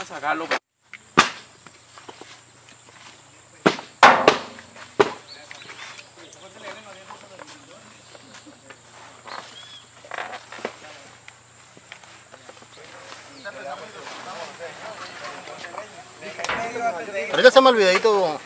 A sacarlo. Ahorita me el videito